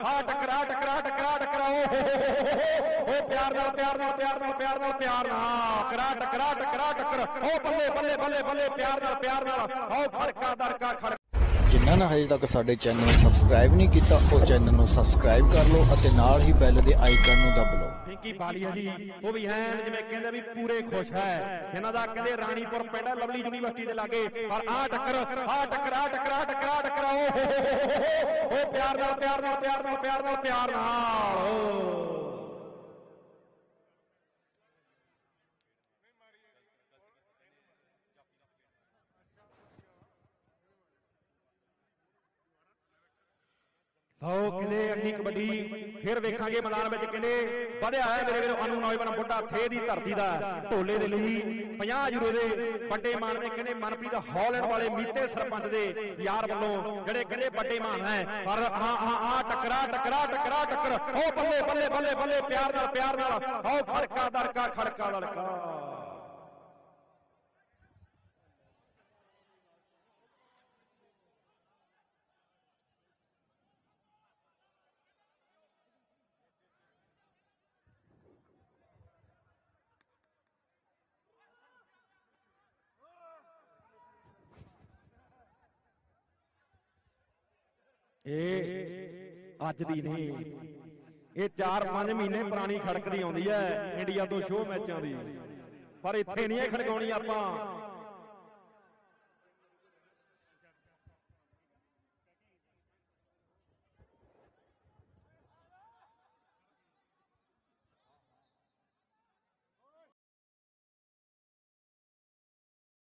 ਆ ਟਕਰਾ ਟਕਰਾ ਟਕਰਾ ਟਕਰਾ ਓ ਹੋ ਹੋ ਹੋ ਹੋ ਹੋ ਹੋ ਪਿਆਰ ਨਾਲ ਪਿਆਰ ਨਾਲ ਪਿਆਰ ਨਾਲ ਪਿਆਰ ਨਾਲ ਪਿਆਰ ਨਾਲ ਟਕਰਾ ਟਕਰਾ ਟਕਰਾ ਟਕਰ ਓ ਬੱਲੇ ਬੱਲੇ ਬੱਲੇ ਬੱਲੇ ਪਿਆਰ ਨਾਲ ਪਿਆਰ ਨਾਲ ਓ ਖੜਕਾ ਦਰਕਾ ਖੜ ਜਿਨ੍ਹਾਂ ਨੇ ਹਜੇ ਤੱਕ ਸਾਡੇ ਚੈਨਲ ਨੂੰ ਸਬਸਕ੍ਰਾਈਬ ਨਹੀਂ ਕੀਤਾ ਉਹ ਚੈਨਲ ਨੂੰ ਸਬਸਕ੍ਰਾਈਬ ਕਰ ਲਓ ਅਤੇ ਨਾਲ ਹੀ ਬੈਲ ਦੇ ਆਈਕਨ ਨੂੰ ਦਬ ਲਓ ਪਿੰਕੀ ਬਾਲੀਆ ਜੀ ਉਹ ਵੀ ਐਨ ਜਿਵੇਂ ਕਹਿੰਦੇ ਵੀ ਪੂਰੇ ਖੁਸ਼ ਹੈ ਇਹਨਾਂ ਦਾ ਕਹਿੰਦੇ ਰਾਣੀਪੁਰ ਪਿੰਡ ਹੈ ਲਵਲੀ ਯੂਨੀਵਰਸਿਟੀ ਦੇ ਲਾਗੇ ਪਰ ਆ ਟੱਕਰ ਆ ਟੱਕਰ ਆ ਟੱਕਰ ਆ ਟੱਕਰ ਆ ਟੱਕਰ ਓ ਹੋ ਪਿਆਰ ਨਾਲ ਪਿਆਰ ਨਾਲ ਪਿਆਰ ਨਾਲ ਪਿਆਰ ਨਾਲ ਪਿਆਰ ਨਾਲ। ਓ ਲਓ ਕਹਿੰਦੇ ਅਗਲੀ ਕਬੱਡੀ। ਫਿਰ ਵੇਖਾਂਗੇ ਮੈਦਾਨ ਵਿੱਚ ਕਹਿੰਦੇ ਵਧਿਆ ਹੈ ਮੇਰੇ ਵੀਰੋ। ਅਨੂ ਨੌਜਵਾਨ ਬੁੱਢਾ ਥੇ ਦੀ ਧਰਤੀ ਦਾ ਢੋਲੇ ਦੇ ਲਈ 50 ਯੂਰੋ ਦੇ ਵੱਡੇ ਮਾਨ ਨੇ ਕਹਿੰਦੇ ਮਨਪ੍ਰੀਤ ਹਾਲੈਂਡ ਵਾਲੇ ਮੀਤੇ ਸਰਪੰਚ ਦੇ ਯਾਰ ਵੱਲੋਂ ਜਿਹੜੇ ਕਹਿੰਦੇ ਵੱਡੇ ਮਾਨ ਹੈ। ਪਰ ਹਾਂ ਹਾਂ ਆ ਟਕਰਾ ਟਕਰਾ ਟਕਰਾ, ਟੱਕਰ। ਓ ਬੱਲੇ ਬੱਲੇ ਬੱਲੇ ਬੱਲੇ, ਪਿਆਰ ਨਾਲ ਪਿਆਰ ਨਾਲ। ਆਓ ਖੜਕਾ, ਦੜਕਾ, ਖੜਕਾ, ਲੜਕਾ। ਇਹ ਅੱਜ ਦੀ ਨਹੀਂ। ਇਹ 4-5 ਮਹੀਨੇ ਪੁਰਾਣੀ ਖੜਕਦੀ ਆਉਂਦੀ ਹੈ ਇੰਡੀਆ ਤੋਂ ਸ਼ੋਅ ਮੈਚਾਂ ਦੀ। ਪਰ ਇੱਥੇ ਨਹੀਂ ਇਹ ਖੜਕਾਉਣੀ ਆਪਾਂ।